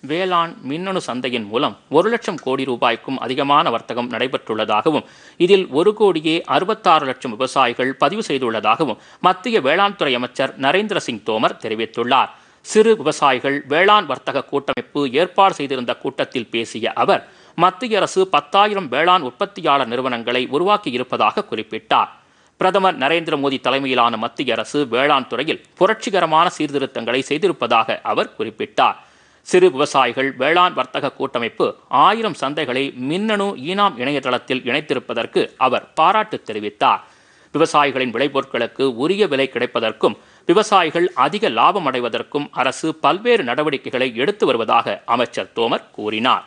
வேளாண் மின்னணு சந்தையின் மூலம் ஒரு லட்சம் கோடி ரூபாய்க்கும் அதிகமான வர்த்தகம் நடைபெற்றுள்ளதாகவும் இதில் ஒரு கோடியே அறுபத்தாறு லட்சம் விவசாயிகள் பதிவு செய்துள்ளதாகவும் மத்திய வேளாண் துறை அமைச்சர் நரேந்திர சிங் தோமர் தெரிவித்துள்ளார். சிறு விவசாயிகள் வேளாண் வர்த்தக கூட்டமைப்பு ஏற்பாடு செய்திருந்த கூட்டத்தில் பேசிய அவர் மத்திய அரசு பத்தாயிரம் வேளாண் உற்பத்தியாளர் நிறுவனங்களை உருவாக்கி இருப்பதாக குறிப்பிட்டார். பிரதமர் நரேந்திர மோடி தலைமையிலான மத்திய அரசு வேளாண் துறையில் புரட்சிகரமான சீர்திருத்தங்களை செய்திருப்பதாக அவர் குறிப்பிட்டார். சிறு விவசாயிகள் வேளாண் வர்த்தக கூட்டமைப்பு ஆயிரம் சந்தைகளை மின்னணு ஈனாம் இணையதளத்தில் இணைத்திருப்பதற்கு அவர் பாராட்டு தெரிவித்தார். விவசாயிகளின் விளைபொருட்களுக்கு உரிய விலை கிடைப்பதற்கும் விவசாயிகள் அதிக லாபம் அடைவதற்கும் அரசு பல்வேறு நடவடிக்கைகளை எடுத்து வருவதாக அமைச்சர் தோமர் கூறினார்.